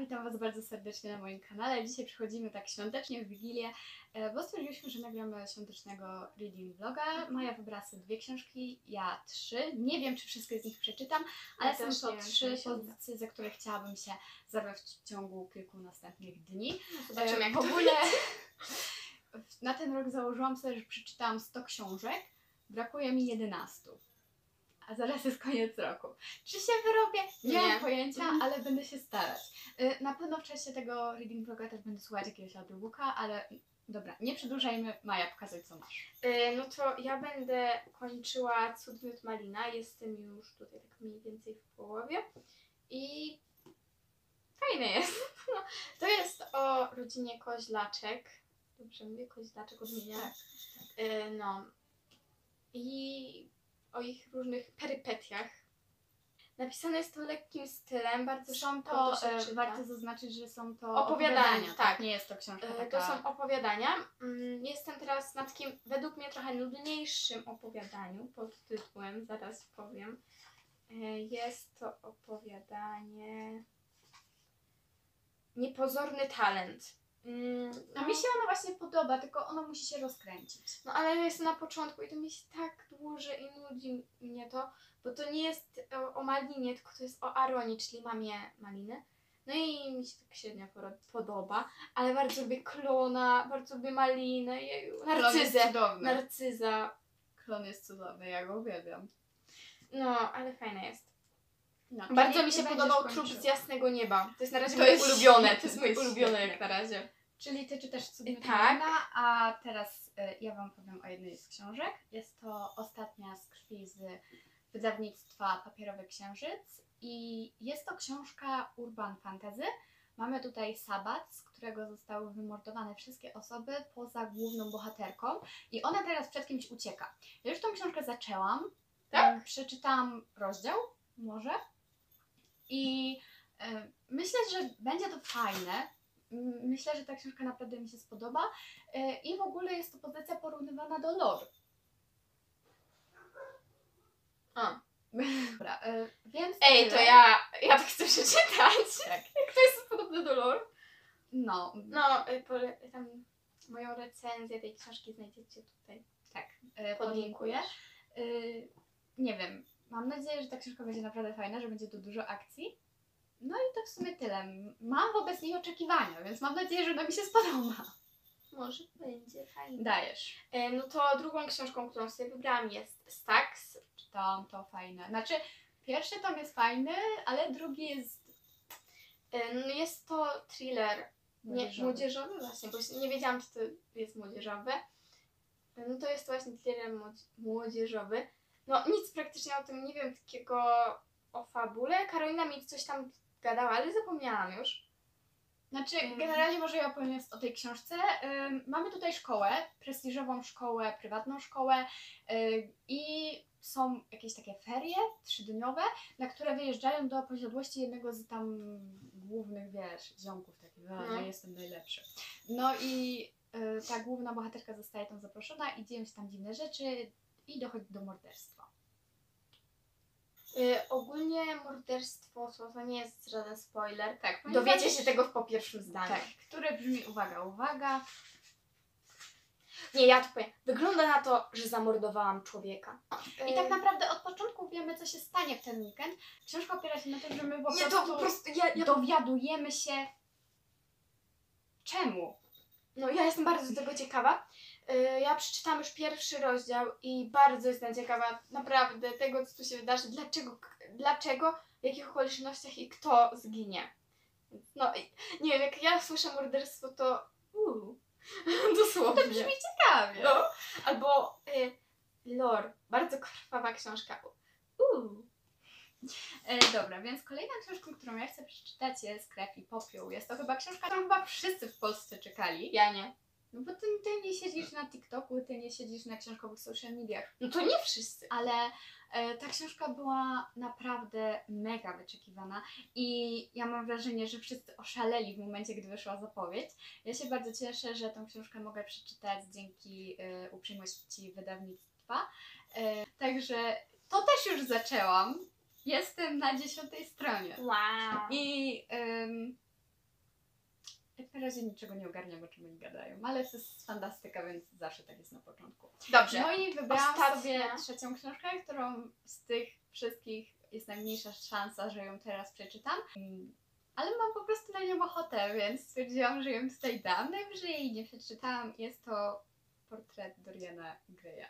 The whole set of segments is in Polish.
witam Was bardzo serdecznie na moim kanale. Dzisiaj przychodzimy tak świątecznie w Wigilię, e, bo stwierdziliśmy, że nagramy świątecznego reading vloga. Maja wybrała sobie dwie książki, ja trzy. Nie wiem, czy wszystkie z nich przeczytam, ale Ja są to trzy pozycje, za które chciałabym się zabrać w ciągu kilku następnych dni. Zobaczymy, E, jak w ogóle na ten rok założyłam sobie, że przeczytałam 100 książek, brakuje mi 11. A zaraz jest koniec roku. Czy się wyrobię? Nie, Nie. mam pojęcia, Mhm. ale będę się starać. Y, Na pewno w czasie tego reading vloga też będę słuchać jakiegoś audiobooka, ale dobra, nie przedłużajmy. Maja, pokazuj co masz. E, No to ja będę kończyła Cud Miód Malina. Jestem już tutaj tak mniej więcej w połowie. I fajne jest. No, to jest o rodzinie Koźlaczek. Dobrze mówię, Koźlaczek odmieniam. Tak. E, No. I o ich różnych perypetiach. Napisane jest to lekkim stylem, bardzo Są to, się e, warto zaznaczyć, że są to Opowiadania, opowiadania, tak. Nie jest to książka E, taka... To są opowiadania. Mm, Jestem teraz na takim, według mnie, trochę nudniejszym opowiadaniu pod tytułem, zaraz powiem. E, Jest to opowiadanie Niepozorny talent. Mm, A mi się ono właśnie podoba, tylko ono musi się rozkręcić. No ale ja jestem na początku i to mi się tak dłuży i nudzi mnie to, bo to nie jest o, o Malinie, tylko to jest o Aronie, czyli mamie Maliny. No i mi się tak średnio podoba, ale bardzo lubię klona, bardzo lubię Malinę, jeju, jest narcyzę, narcyza. Klon jest cudowny, ja go uwielbiam. No, ale fajne jest. No, Bardzo mi się podobał. Trup z jasnego nieba. To jest na razie To moje jest ulubione, to jest moje ulubione jak na razie. Czyli ty czytasz Cudowna Tak. a teraz y, ja Wam powiem o jednej z książek. Jest to ostatnia z krwi z wydawnictwa Papierowy Księżyc i jest to książka urban fantasy. Mamy tutaj sabat, z którego zostały wymordowane wszystkie osoby poza główną bohaterką i ona teraz przed kimś ucieka. Ja już tą książkę zaczęłam. Tak? Em, Przeczytałam rozdział, może. I e, myślę, że będzie to fajne. Myślę, że ta książka naprawdę mi się spodoba. E, I w ogóle jest to pozycja porównywana do lore. A. Dobra, e, więc. Ej, to ja, ja to chcę przeczytać. Tak. Jak to jest podobne do lore? No, No, tam moją recenzję tej książki znajdziecie tutaj. tak, podlinkuję. Podlinkuję. Y, nie wiem, mam nadzieję, że ta książka będzie naprawdę fajna, że będzie tu dużo akcji. No i to w sumie tyle. Mam wobec niej oczekiwania, więc mam nadzieję, że ona mi się spodoba. Może będzie fajnie. Dajesz. E, No to drugą książką, którą sobie wybrałam jest Stax. Czytałam to fajne. Znaczy, pierwszy tom jest fajny, ale drugi jest E, No jest to thriller nie, młodzieżowy. młodzieżowy właśnie, bo nie wiedziałam, czy to jest młodzieżowe. E, No to jest właśnie thriller młodzi- młodzieżowy. No nic praktycznie o tym nie wiem takiego o fabule. Karolina mi coś tam gadała, ale zapomniałam już. Znaczy, Mhm. generalnie może ja opowiem o tej książce. Ym, mamy tutaj szkołę, prestiżową szkołę, prywatną szkołę ym, i są jakieś takie ferie trzydniowe, na które wyjeżdżają do posiadłości jednego z tam głównych, wiesz, ziomków takich, no. Ja jestem najlepszy. No i y, ta główna bohaterka zostaje tam zaproszona i dzieją się tam dziwne rzeczy i dochodzi do morderstwa. Y, ogólnie morderstwo to, to nie jest żaden spoiler. Tak, Dowiecie się tego po pierwszym zdaniu. Tak, które brzmi, uwaga, uwaga, Nie, ja to powiem. Wygląda na to, że zamordowałam człowieka. I tak naprawdę od początku wiemy, co się stanie w ten weekend. Książka opiera się na tym, że my po Nie, prostu, to po prostu ja, ja, dowiadujemy się czemu. no, ja jestem bardzo tego ciekawa. Y, Ja przeczytałam już pierwszy rozdział i bardzo jestem ciekawa naprawdę tego, co tu się wydarzy, dlaczego, dlaczego, w jakich okolicznościach i kto zginie. No, nie wiem, jak ja słyszę morderstwo, to uuu, dosłownie. To brzmi ciekawie. No, albo y, Lore, bardzo krwawa książka. Uuu. E, dobra, więc kolejną książką, którą ja chcę przeczytać jest Krew i Popiół. Jest to chyba książka, którą chyba wszyscy w Polsce czekali. Ja nie. No bo ty, ty nie siedzisz na TikToku, ty nie siedzisz na książkowych social mediach. No to nie wszyscy. ale e, ta książka była naprawdę mega wyczekiwana i ja mam wrażenie, że wszyscy oszaleli w momencie, gdy wyszła zapowiedź. Ja się bardzo cieszę, że tą książkę mogę przeczytać dzięki e, uprzejmości wydawnictwa. E, także to też już zaczęłam. Jestem na dziesiątej stronie. Wow. I ym, tak na razie niczego nie ogarniam, o czym oni gadają. Ale to jest fantastyka, więc zawsze tak jest na początku. Dobrze. No i wybrałam Ostatnia. sobie trzecią książkę, którą z tych wszystkich jest najmniejsza szansa, że ją teraz przeczytam. Mm, Ale mam po prostu na nią ochotę, więc stwierdziłam, że ją tutaj dam. Najwyżej jej nie przeczytałam. Jest to portret Doriana Greya,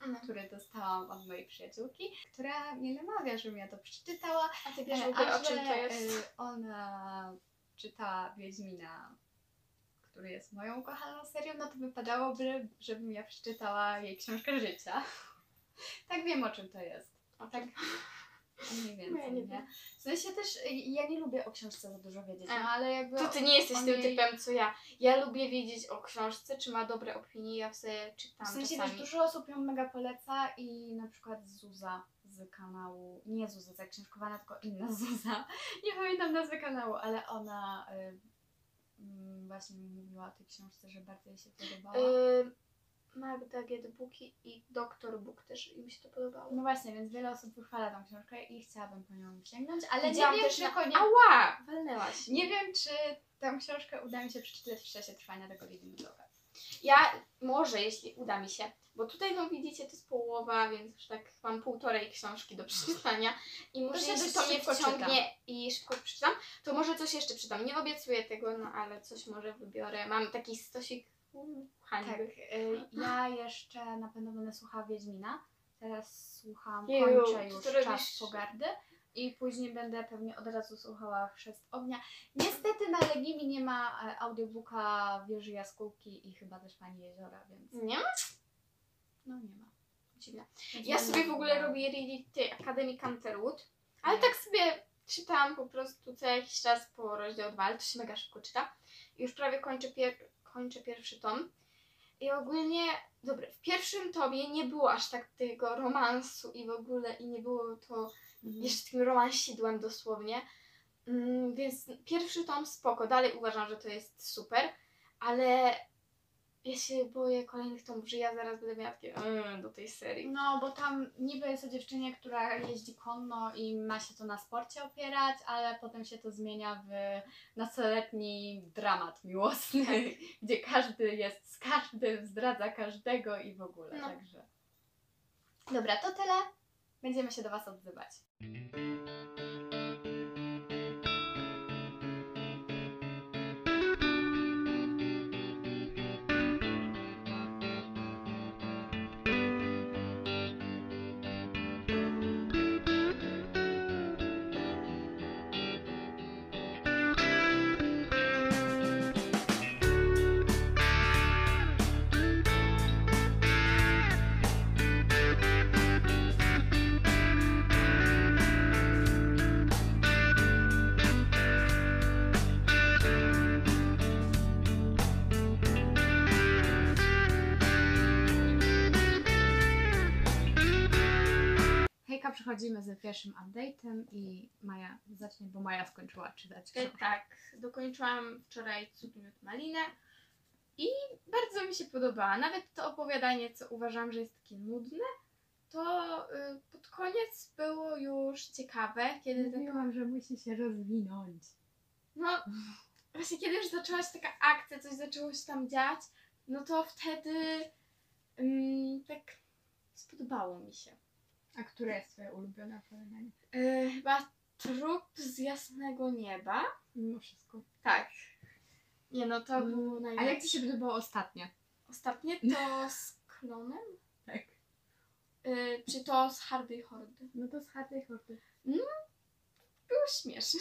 Mhm. który dostałam od mojej przyjaciółki, która mnie namawia, żebym ja to przeczytała. A ty wiesz w ogóle o czym to jest? y, Ona czyta Wiedźmina, który jest moją ukochaną serią, no to wypadałoby, żebym ja przeczytała jej książkę życia. tak wiem o czym to jest. O Tak mniej więcej, Ja nie nie? wiem. W sensie też ja nie lubię o książce za dużo wiedzieć, A. no ale jakby... To ty nie jesteś tym niej- typem co ja. Ja lubię wiedzieć o książce, czy ma dobre opinie, ja sobie czytam W sensie czasami. też dużo osób ją mega poleca i na przykład Zuza z kanału, nie Zuza za książkowana, tylko inna Zuza. Nie pamiętam nazwy kanału, ale ona y, mm, właśnie mówiła o tej książce, że bardzo jej się podobała. Y, Magda Gedbuki i Doktor Book też im się to podobało. No właśnie, więc wiele osób wychwala tą książkę i chciałabym po nią sięgnąć, ale nie wiem, czy na... koniec... Ała! Walnęłaś. Nie wiem, czy tę książkę uda mi się przeczytać w czasie trwania tego reading vloga. Ja może, jeśli uda mi się, bo tutaj no widzicie, to jest połowa, więc już tak mam półtorej książki do przeczytania i może jeśli to mnie wciągnie i szybko przeczytam, to może coś jeszcze czytam. Nie obiecuję tego, no ale coś może wybiorę. Mam taki stosik mm, Tak, hańby. y, ja jeszcze na pewno będę słuchała Wiedźmina. Teraz słucham, Jeju, kończę już Czas robisz- Pogardy i później będę pewnie od razu słuchała Chrzest Ognia. Niestety na Legimi nie ma e, audiobooka Wieży Jaskółki i chyba też Pani Jeziora, więc Nie ma? no nie ma. Dziwne. Ja sobie w ogóle robię reading tej Akademii Canterwood, ale tak sobie czytam po prostu co jakiś czas po rozdział 2, ale to się mega szybko czyta. Już prawie kończę, pier kończę pierwszy tom. I ogólnie, dobra, w pierwszym tomie nie było aż tak tego romansu i w ogóle, i nie było to Mhm. jeszcze takim romansidłem dosłownie. Mm, więc pierwszy tom spoko, dalej uważam, że to jest super, ale ja się boję kolejnych tomów, że ja zaraz będę miała takie mm, do tej serii. No, bo tam niby jest o dziewczynie, która jeździ konno i ma się to na sporcie opierać, ale potem się to zmienia w nastoletni dramat miłosny, gdzie każdy jest z każdym, zdradza każdego i w ogóle, No. także... Dobra, to tyle. Będziemy się do Was odzywać. Przechodzimy z pierwszym update'em i Maja zacznie, bo Maja skończyła czytać E, książkę. Tak, dokończyłam wczoraj Cudmiód Malinę i bardzo mi się podobała. Nawet to opowiadanie, co uważam, że jest takie nudne, to y, pod koniec było już ciekawe, kiedy tak, Mówiłam, że musi się rozwinąć. no właśnie kiedy już zaczęła się taka akcja, coś zaczęło się tam dziać, no to wtedy ym, tak spodobało mi się. A które jest Twoje ulubione opowiadanie? Y, chyba Trup z jasnego nieba. Mimo wszystko. Tak. Nie no, to Mm, było A najlepsze. jak Ci się podobało ostatnie? Ostatnie to z klonem? Tak. Y, czy to z Hardy Hordy? No to z Hardy Hordy. Było śmieszne.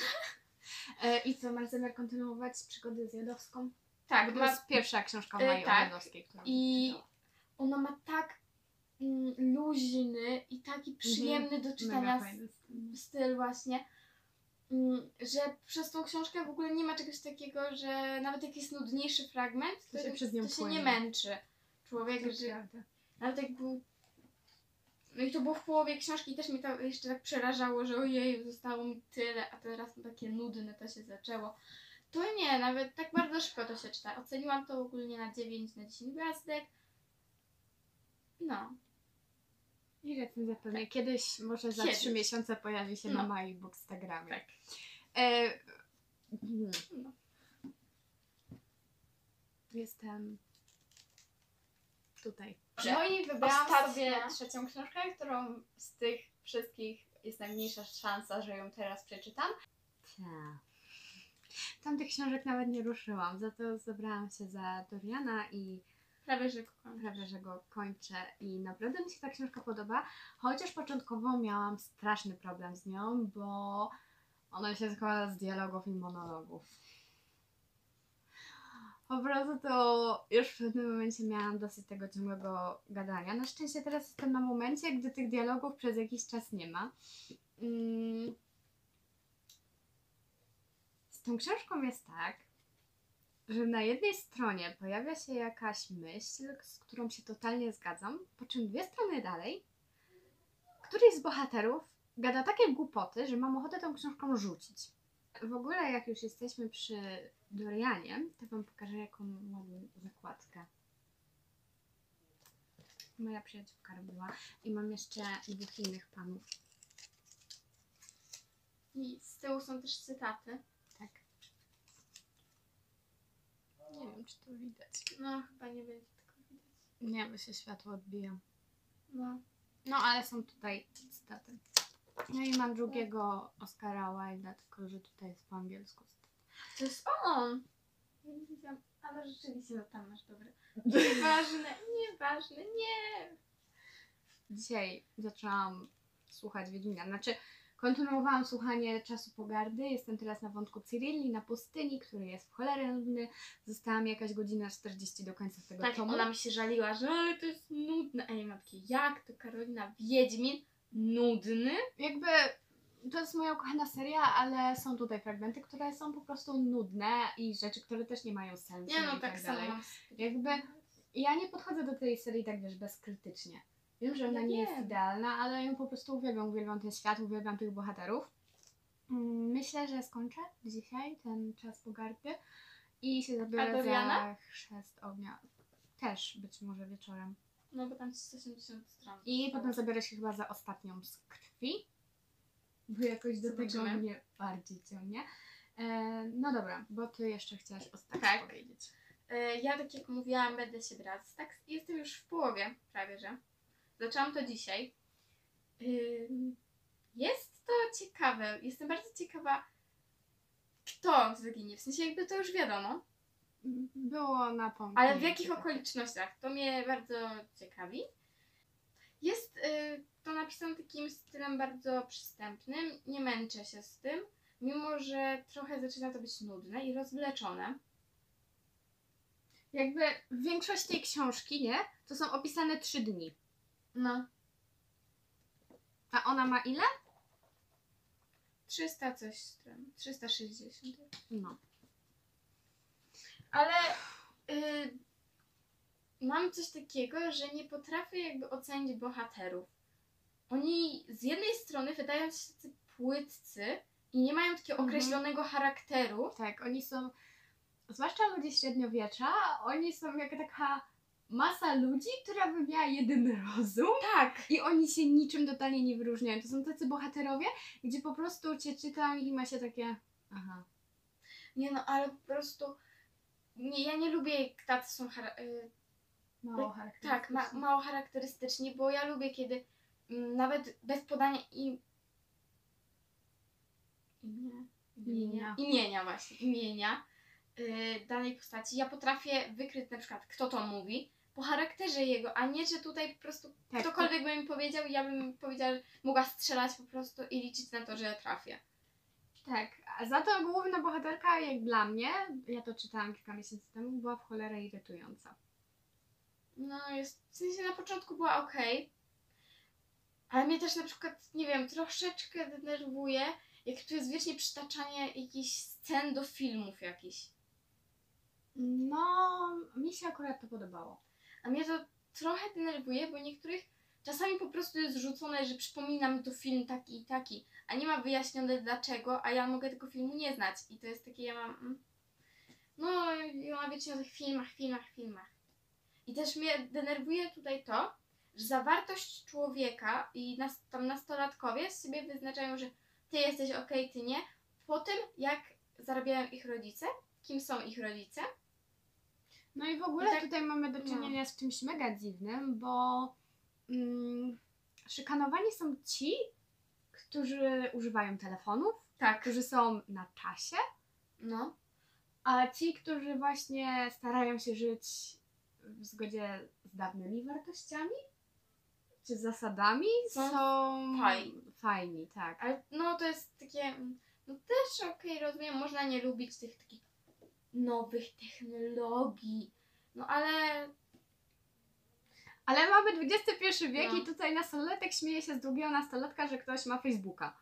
E, I co, masz zamiar kontynuować przygody z Jadowską? Tak, Bo to ma, jest pierwsza książka E, Mai tak. Jadowskiej, którą I- czytałam. ona ma tak luźny i taki przyjemny do czytania Mhm. Styl. właśnie, mm, że przez tą książkę w ogóle nie ma czegoś takiego, że nawet jak jest nudniejszy fragment, To to, się przez nią to się nie męczy człowiek, To że prawda. Nawet jak był. No i to było w połowie książki i też mi to jeszcze tak przerażało, że ojej, zostało mi tyle, a teraz takie nudne to się zaczęło. To nie, nawet tak bardzo szybko to się czyta. Oceniłam to ogólnie na 9 na 10 gwiazdek. No. I recenzja pewnie kiedyś, może za trzy miesiące pojawi się No. na Mai Bookstagramie. Tak. E, no. jestem tutaj. No i wybrałam Ostatnia. sobie trzecią książkę, którą z tych wszystkich jest najmniejsza szansa, że ją teraz przeczytam. Ta. Tamtych książek nawet nie ruszyłam, za to zabrałam się za Doriana i Prawie, że prawie, że go kończę i naprawdę mi się ta książka podoba, chociaż początkowo miałam straszny problem z nią, bo ona się składa z dialogów i monologów. Po prostu to już w pewnym momencie miałam dosyć tego ciągłego gadania. Na szczęście teraz jestem na momencie, gdy tych dialogów przez jakiś czas nie ma. Mm. Z tą książką jest tak, że na jednej stronie pojawia się jakaś myśl, z którą się totalnie zgadzam, po czym dwie strony dalej któryś z bohaterów gada takie głupoty, że mam ochotę tą książką rzucić. W ogóle jak już jesteśmy przy Dorianie, to Wam pokażę jaką ładną zakładkę. Moja przyjaciółka robiła. I mam jeszcze dwóch innych panów. I z tyłu są też cytaty. Tak. Nie wiem, czy to widać. No, chyba nie będzie tego widać. Nie, bo się światło odbija. No. No, ale są tutaj cytaty. No i mam drugiego Oscara Wilda, tylko że tutaj jest po angielsku. To jest on! Ja nie wiedziałam, ale rzeczywiście, no tam masz dobre. Nieważne, nieważne, nie! Dzisiaj zaczęłam słuchać Wiedźmina. Znaczy, kontynuowałam słuchanie Czasu Pogardy. Jestem teraz na wątku Cyrilli na pustyni, który jest w cholerę nudny. Zostałam jakaś godzina 40 do końca tego Tak, tomu. ona mi się żaliła, że ale to jest nudne. Ej, matki, jak to Karolina Wiedźmin? Nudny? Jakby to jest moja ukochana seria, ale są tutaj fragmenty, które są po prostu nudne i rzeczy, które też nie mają sensu Nie no, tak tak samo. Jakby ja nie podchodzę do tej serii tak wiesz, bezkrytycznie. Wiem, że ona Ja nie jest idealna, ale ją po prostu uwielbiam, uwielbiam ten świat, uwielbiam tych bohaterów. Mm, Myślę, że skończę dzisiaj ten czas pogardy i się zabiorę za chrzest ognia. Też być może wieczorem. No bo tam 180 stron. I potem zabiorę się chyba za ostatnią z krwi, bo jakoś do tego Zobaczymy. mnie bardziej ciągnie. E, no dobra, bo ty jeszcze chciałaś ostatnio Tak. powiedzieć. E, Ja, tak jak mówiłam, będę się brać. Tak, jestem już w połowie, prawie że. Zaczęłam to dzisiaj. Jest to ciekawe. Jestem bardzo ciekawa, kto zginie. W sensie, jakby to już wiadomo. Było na pomniku. Ale w jakich okolicznościach? To mnie bardzo ciekawi. Jest y, to napisane takim stylem bardzo przystępnym. Nie męczę się z tym, mimo że trochę zaczyna to być nudne i rozwleczone. Jakby większość tej książki, nie? To są opisane trzy dni. No, A ona ma ile? 300 coś stron. 360. No. Ale y, mam coś takiego, że nie potrafię jakby ocenić bohaterów. Oni z jednej strony wydają się tacy płytcy i nie mają takiego Mhm. określonego charakteru. Tak, oni są, zwłaszcza ludzie średniowiecza, oni są jak taka masa ludzi, która by miała jeden rozum Tak, i oni się niczym totalnie nie wyróżniają. To są tacy bohaterowie, gdzie po prostu cię czytam i ma się takie, aha. Nie no, ale po prostu nie, ja nie lubię jak tacy są chara- y, Mało tak, ma, mało charakterystyczni, bo ja lubię kiedy mm, nawet bez podania im imienia, imienia, Imienia. właśnie, imienia danej postaci, ja potrafię wykryć na przykład kto to mówi po charakterze jego, a nie, że tutaj po prostu Tak, ktokolwiek by mi powiedział ja bym powiedziała, że mogła strzelać po prostu i liczyć na to, że ja trafię. Tak, a za to główna bohaterka, jak dla mnie, ja to czytałam kilka miesięcy temu, była w cholerę irytująca. No, jest, w sensie na początku była ok, ale mnie też na przykład, nie wiem, troszeczkę denerwuje, jak tu jest wiecznie przytaczanie jakichś scen do filmów jakichś. No, mi się akurat to podobało. A mnie to trochę denerwuje, bo niektórych czasami po prostu jest rzucone, że przypomina mi to film taki i taki, a nie ma wyjaśnione dlaczego, a ja mogę tego filmu nie znać. I to jest takie, ja mam... mm, No, i ona wiecznie o tych filmach, filmach, filmach. I też mnie denerwuje tutaj to, że zawartość człowieka i nas, tam nastolatkowie sobie wyznaczają, że ty jesteś okej, ty nie, po tym jak zarabiają ich rodzice, kim są ich rodzice. No i w ogóle tak- tutaj mamy do no. czynienia z czymś mega dziwnym, bo mm, szykanowani są ci, którzy używają telefonów, Tak. którzy są na czasie, No. a ci, którzy właśnie starają się żyć w zgodzie z dawnymi wartościami czy zasadami, Są są fajni. fajni, tak. Ale no to jest takie. mm, No też okej, rozumiem, można nie lubić tych takich nowych technologii. No ale Ale mamy XXI wiek No. i tutaj nastolatek śmieje się z drugiego nastolatka, że ktoś ma Facebooka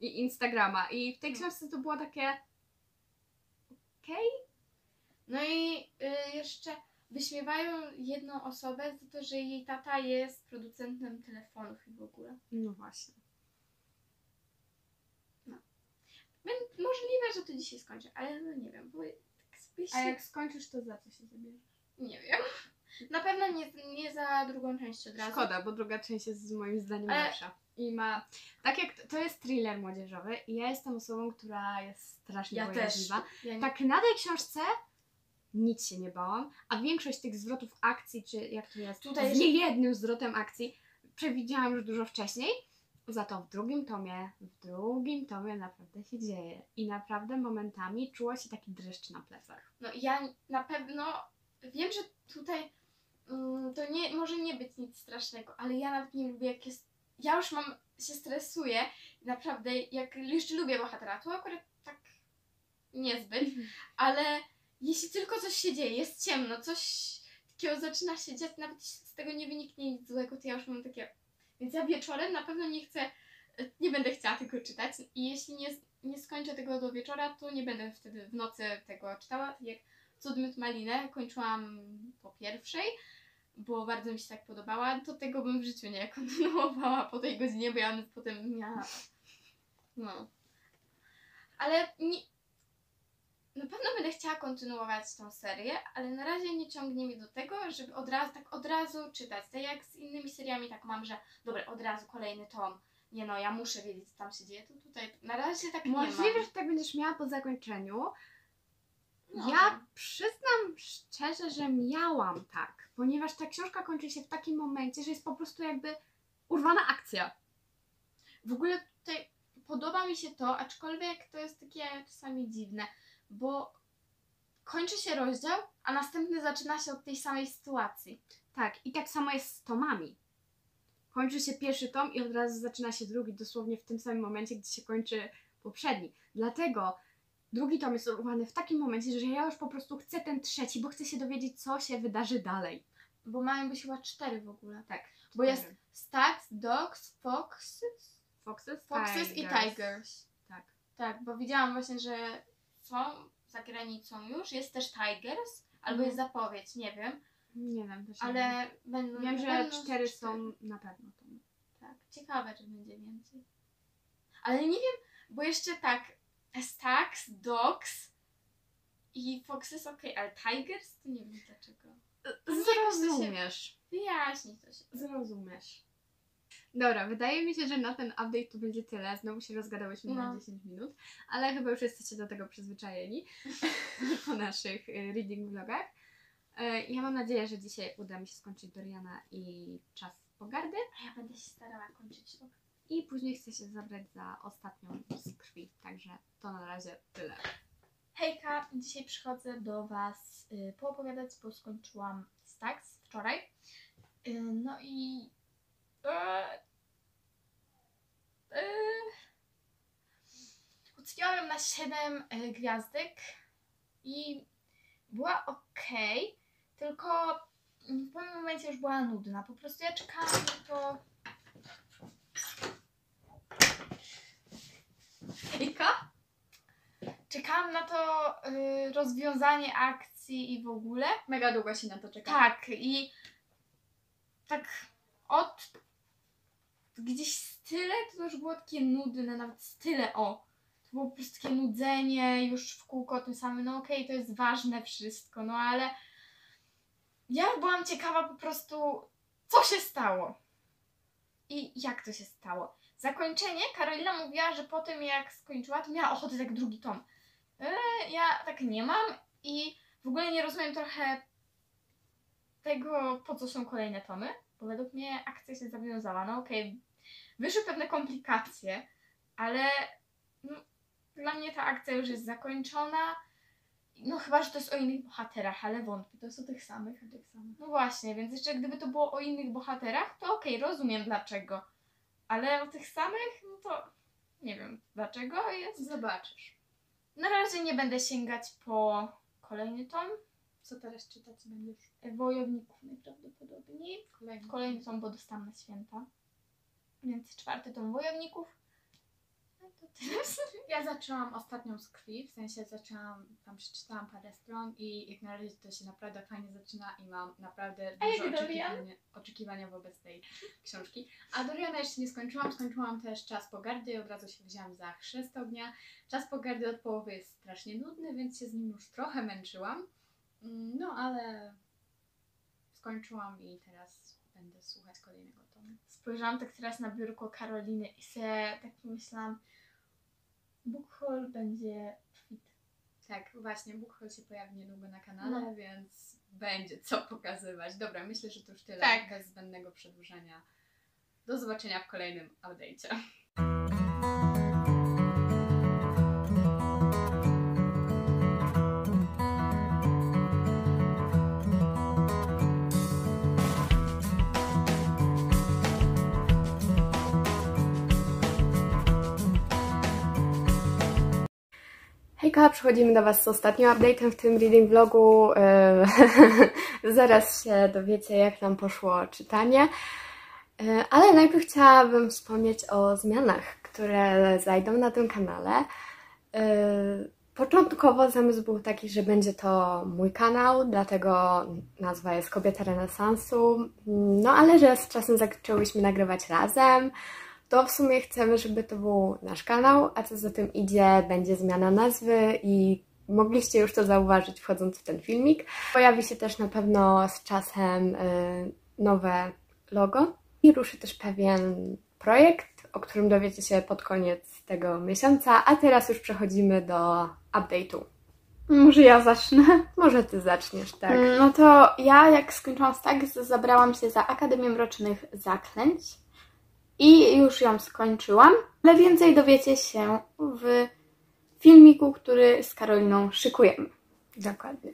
i Instagrama. I w tej No. książce to było takie. Okej? No i y, jeszcze wyśmiewają jedną osobę za to, że jej tata jest producentem telefonów i w ogóle. No właśnie. Więc możliwe, że to dzisiaj skończę, ale no nie wiem, bo A jak skończysz, to za co się zabierzesz? Nie wiem. Na pewno nie, nie za drugą część od razu. Szkoda, bo druga część jest moim zdaniem Ale- lepsza. I ma. Tak jak to jest thriller młodzieżowy, i ja jestem osobą, która jest strasznie Ja też. bojaźliwa. Ja nie... Tak na tej książce nic się nie bałam, a większość tych zwrotów akcji, czy jak to jest, Tutaj z niejednym zwrotem akcji, przewidziałam już dużo wcześniej. Za to w drugim tomie, w drugim tomie naprawdę się dzieje. I naprawdę momentami czuła się taki dreszcz na plecach. No ja na pewno wiem, że tutaj mm, to nie, może nie być nic strasznego, ale ja nawet nie lubię jak jest. Ja już mam, się stresuję, naprawdę, jak jeszcze lubię bohatera, tu akurat tak niezbyt, ale jeśli tylko coś się dzieje, jest ciemno, coś takiego zaczyna się dziać, nawet jeśli z tego nie wyniknie nic złego, to ja już mam takie. Więc ja wieczorem na pewno nie chcę, nie będę chciała tego czytać i jeśli nie, nie skończę tego do wieczora, to nie będę wtedy w nocy tego czytała, tak jak Cud Myt Malinę kończyłam po pierwszej, bo bardzo mi się tak podobała, to tego bym w życiu nie kontynuowała po tej godzinie, bo ja bym potem miała... No. Ale nie... Na pewno będę chciała kontynuować tą serię, ale na razie nie ciągnie mnie do tego, żeby od razu, tak od razu czytać. Tak jak z innymi seriami tak mam, że dobra, od razu kolejny tom. Nie no, ja muszę wiedzieć, co tam się dzieje. To tutaj na razie tak nie Możliwe, mam. że tak będziesz miała po zakończeniu. No. Ja przyznam szczerze, że miałam tak, ponieważ ta książka kończy się w takim momencie, że jest po prostu jakby urwana akcja. W ogóle tutaj podoba mi się to, aczkolwiek to jest takie czasami dziwne, bo kończy się rozdział, a następny zaczyna się od tej samej sytuacji. Tak, i tak samo jest z tomami. Kończy się pierwszy tom i od razu zaczyna się drugi, dosłownie w tym samym momencie, gdzie się kończy poprzedni. Dlatego drugi tom jest urwany w takim momencie, że ja już po prostu chcę ten trzeci, bo chcę się dowiedzieć, co się wydarzy dalej. Bo mają być chyba cztery w ogóle. Tak. Bo jest Stacks, Dogs, Foxes, Foxes, Foxes i. Tigers. Tak. Tak, bo widziałam właśnie, że są za granicą już, jest też Tigers, albo Mhm. jest zapowiedź, nie wiem, Nie wiem, też nie wiem. ale będą Wiem, że pewno cztery są na pewno. Tom. Tak, ciekawe, czy będzie więcej. Ale nie wiem, bo jeszcze tak, Stacks, Dogs i Foxes ok, ale Tigers to nie wiem dlaczego. Zrozumiesz. Wyjaśnij to się. Zrozumiesz. Dobra, wydaje mi się, że na ten update to będzie tyle. Znowu się rozgadałyśmy na No. 10 minut, ale chyba już jesteście do tego przyzwyczajeni po naszych y, reading vlogach. E, Ja mam nadzieję, że dzisiaj uda mi się skończyć Doriana i czas pogardy A ja będę się starała kończyć to. i później chcę się zabrać za ostatnią z krwi, także to na razie tyle. Hejka, dzisiaj przychodzę do Was y, poopowiadać, bo skończyłam Stacks wczoraj. No i. E, e, Oceniłam na 7 y, gwiazdek i była ok, tylko w pewnym momencie już była nudna. Po prostu ja czekałam na to. Hejka? Czekałam na to y, rozwiązanie akcji i w ogóle. Mega długo się na to czeka. Tak, i tak od gdzieś z tyle to już było takie nudne, nawet z tyle, o. To było po prostu takie nudzenie już w kółko tym samym, no okej, to jest ważne wszystko, no ale ja byłam ciekawa po prostu, co się stało. I jak to się stało. Zakończenie, Karolina mówiła, że po tym jak skończyła, to miała ochotę tak drugi tom. Ale ja tak nie mam i w ogóle nie rozumiem trochę tego, po co są kolejne tomy, bo według mnie akcja się zawiązała. No okej, wyszły pewne komplikacje, ale no, dla mnie ta akcja już jest zakończona. No chyba, że to jest o innych bohaterach, ale wątpię, to jest o tych samych. Tak samo. No właśnie, więc jeszcze gdyby to było o innych bohaterach, to okej, rozumiem dlaczego. Ale o tych samych, no to nie wiem dlaczego jest. Zobaczysz. Na razie nie będę sięgać po kolejny tom. Co teraz czytać będziesz? Wojowników najprawdopodobniej. Kolejny. Kolejny tom, bo dostałam na święta. Więc czwarty tom Wojowników. No to. Ja zaczęłam ostatnią z krwi, w sensie zaczęłam, tam przeczytałam parę stron i jak na razie to się naprawdę fajnie zaczyna i mam naprawdę Dorian? oczekiwania, oczekiwania wobec tej książki. A Doriana jeszcze nie skończyłam, skończyłam też Czas Pogardy i od razu się wzięłam za Chrzest Ognia. Czas Pogardy od połowy jest strasznie nudny, więc się z nim już trochę męczyłam. Mm, No ale skończyłam i teraz będę słuchać kolejnego. Spojrzałam tak teraz na biurko Karoliny i se tak pomyślałam, book haul będzie fit. Tak, właśnie, Bookhol się pojawi niedługo na kanale, No. więc będzie co pokazywać. Dobra, myślę, że to już tyle Tak. bez zbędnego przedłużenia. Do zobaczenia w kolejnym update'cie. Hejka, przechodzimy do Was z ostatnim update'em w tym reading vlogu. E, Zaraz się dowiecie, jak nam poszło czytanie. E, Ale najpierw chciałabym wspomnieć o zmianach, które zajdą na tym kanale. E, Początkowo zamysł był taki, że będzie to mój kanał, dlatego nazwa jest Kobieta Renesansu. No ale że z czasem zaczęłyśmy nagrywać razem, to w sumie chcemy, żeby to był nasz kanał, a co za tym idzie, będzie zmiana nazwy i mogliście już to zauważyć wchodząc w ten filmik. Pojawi się też na pewno z czasem y, nowe logo i ruszy też pewien projekt, o którym dowiecie się pod koniec tego miesiąca, a teraz już przechodzimy do update'u. Może ja zacznę. Może ty zaczniesz, tak? Mm, No to ja, jak skończyłam Stags, zabrałam się za Akademię Mrocznych Zaklęć i już ją skończyłam, ale więcej dowiecie się w filmiku, który z Karoliną szykujemy. Dokładnie.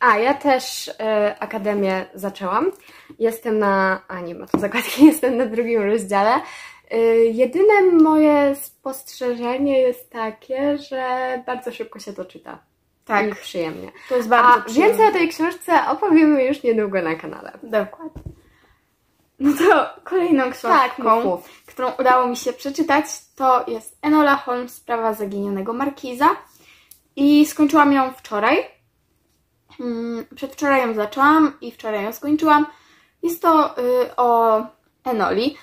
A, ja też e, Akademię zaczęłam. Jestem na. A nie ma tu zakładki, jestem na drugim rozdziale. E, jedyne moje spostrzeżenie jest takie, że bardzo szybko się to czyta. Tak, I przyjemnie. to jest A bardzo więcej o tej książce opowiemy już niedługo na kanale. Dokładnie. No to kolejną książką, Tak, mów. którą udało mi się przeczytać, to jest Enola Holmes, Sprawa zaginionego Markiza. I skończyłam ją wczoraj. Mm, Przedwczoraj ją zaczęłam i wczoraj ją skończyłam. Jest to y, o Enoli,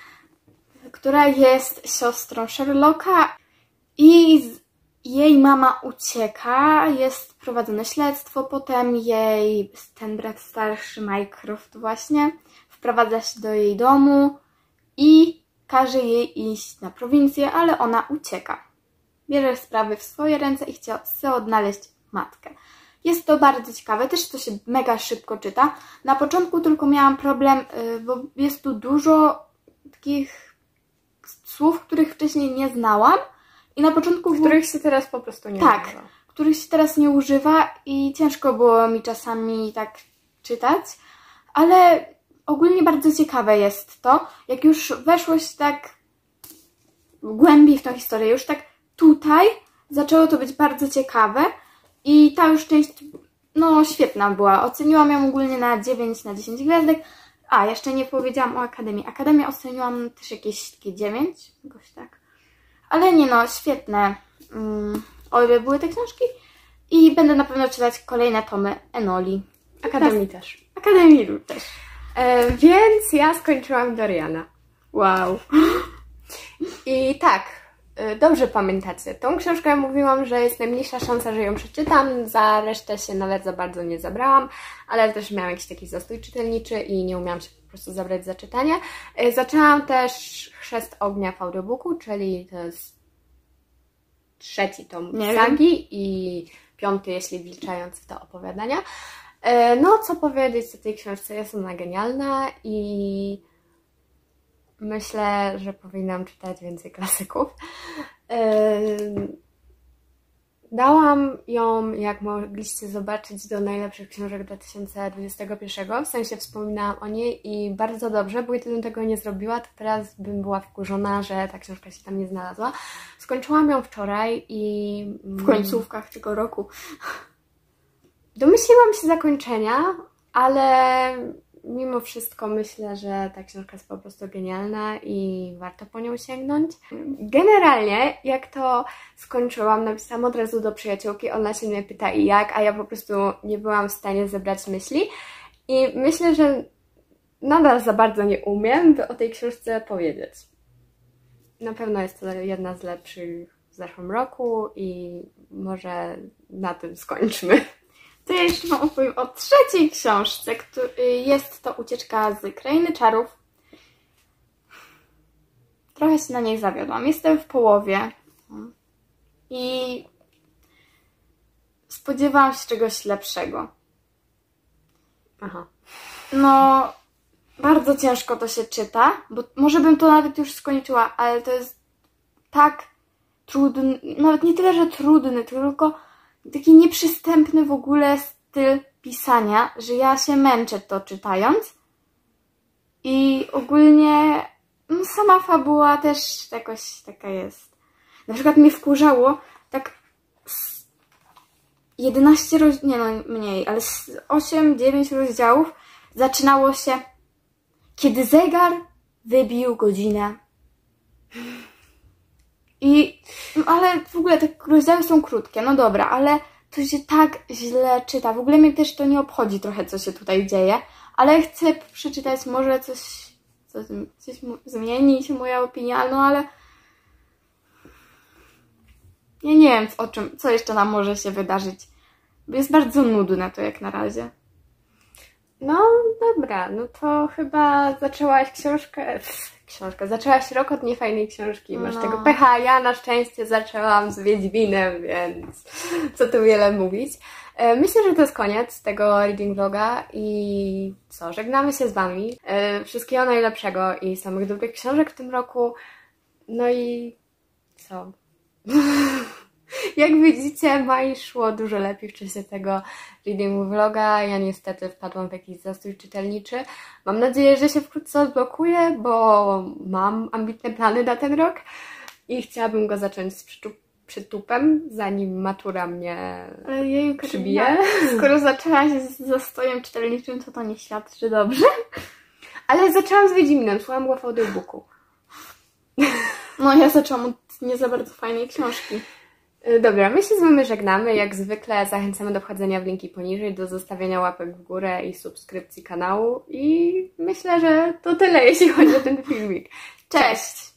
która jest siostrą Sherlocka i jej mama ucieka, jest prowadzone śledztwo, potem jej ten brat starszy, Mycroft właśnie, wprowadza się do jej domu i każe jej iść na prowincję, ale ona ucieka. Bierze sprawy w swoje ręce i chce, odnaleźć matkę. Jest to bardzo ciekawe, też to się mega szybko czyta. Na początku tylko miałam problem, y, bo jest tu dużo takich słów, których wcześniej nie znałam i na początku Których się teraz po prostu nie Tak. używa. których się teraz nie używa i ciężko było mi czasami tak czytać, ale ogólnie bardzo ciekawe jest to, jak już weszło się tak głębiej w tą historię, już tak tutaj zaczęło to być bardzo ciekawe i ta już część, no świetna była. Oceniłam ją ogólnie na 9 na 10 gwiazdek. A, jeszcze nie powiedziałam o Akademii. Akademię oceniłam też jakieś takie 9, jakoś tak. Ale nie no, świetne. Mm, obie były te książki. I będę na pewno czytać kolejne tomy Enoli. Akademii też. Akademii też. E, więc ja skończyłam Doriana. Wow. I tak, y, dobrze pamiętacie. Tą książkę mówiłam, że jest najmniejsza szansa, że ją przeczytam. Za resztę się nawet za bardzo nie zabrałam, ale też miałam jakiś taki zastój czytelniczy i nie umiałam się po prostu zabrać za czytanie. Y, Zaczęłam też Chrzest Ognia w audiobooku, czyli to jest trzeci tom Nie sagi i piąty, jeśli wliczając w te opowiadania. E, No, co powiedzieć o tej książce? Jest ona genialna i myślę, że powinnam czytać więcej klasyków. E, Dałam ją, jak mogliście zobaczyć, do najlepszych książek 2021. W sensie wspominałam o niej i bardzo dobrze, bo gdybym tego nie zrobiła, to teraz bym była wkurzona, że ta książka się tam nie znalazła. Skończyłam ją wczoraj i. W końcówkach tego roku. Domyśliłam się zakończenia, ale mimo wszystko myślę, że ta książka jest po prostu genialna i warto po nią sięgnąć. Generalnie, jak to skończyłam, napisałam od razu do przyjaciółki, ona się mnie pyta i jak, a ja po prostu nie byłam w stanie zebrać myśli. I myślę, że nadal za bardzo nie umiem, by o tej książce powiedzieć. Na pewno jest to jedna z lepszych w zeszłym roku i może na tym skończmy. To ja jeszcze Wam opowiem o trzeciej książce, który jest to Ucieczka z Krainy Czarów. Trochę się na niej zawiodłam. Jestem w połowie i spodziewałam się czegoś lepszego. Aha. No, bardzo ciężko to się czyta, bo może bym to nawet już skończyła, ale to jest tak trudny, nawet nie tyle, że trudny, tylko taki nieprzystępny w ogóle styl pisania, że ja się męczę to czytając. I ogólnie no, sama fabuła też jakoś taka jest. Na przykład mnie wkurzało tak z 11 rozdziałów, nie no mniej, ale z 8-9 rozdziałów zaczynało się kiedy zegar wybił godzinę. I, no ale w ogóle te rozdziały są krótkie, no dobra, ale to się tak źle czyta. W ogóle mnie też to nie obchodzi trochę, co się tutaj dzieje, ale chcę przeczytać może coś, coś, coś zmieni się moja opinia, no ale ja nie wiem, o czym, co jeszcze nam może się wydarzyć. Jest bardzo nudne to jak na razie. No dobra, no to chyba zaczęłaś książkę. Książkę. Zaczęłaś rok od niefajnej książki. Masz No. tego pecha. Ja na szczęście zaczęłam z Wiedźminem, więc co tu wiele mówić. E, Myślę, że to jest koniec tego reading vloga i co, żegnamy się z Wami. E, Wszystkiego najlepszego i samych dobrych książek w tym roku. No i co? Jak widzicie, Mai szło dużo lepiej w czasie tego reading vloga. Ja niestety wpadłam w jakiś zastój czytelniczy. Mam nadzieję, że się wkrótce odblokuję, bo mam ambitne plany na ten rok i chciałabym go zacząć z przytupem, zanim matura mnie Ale jej przybije. Skoro zaczęłaś z zastojem czytelniczym, to to nie świadczy dobrze. Ale zaczęłam z Wiedźminem, słucham go w audiobooku. No ja zaczęłam od nie za bardzo fajnej książki. Y, Dobra, my się z Wami żegnamy. Jak zwykle zachęcamy do wchodzenia w linki poniżej, do zostawienia łapek w górę i subskrypcji kanału. I myślę, że to tyle, jeśli chodzi o ten filmik. Cześć!